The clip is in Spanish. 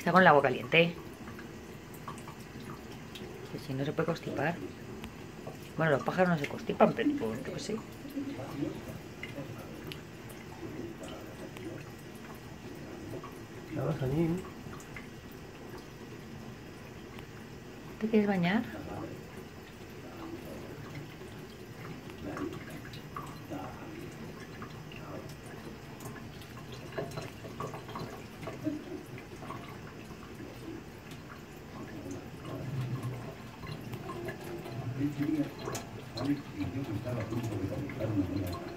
Está con el agua caliente. Que si no se puede constipar. Bueno, los pájaros no se constipan, pero pues, Ese yo estaba a punto de adoptar una nueva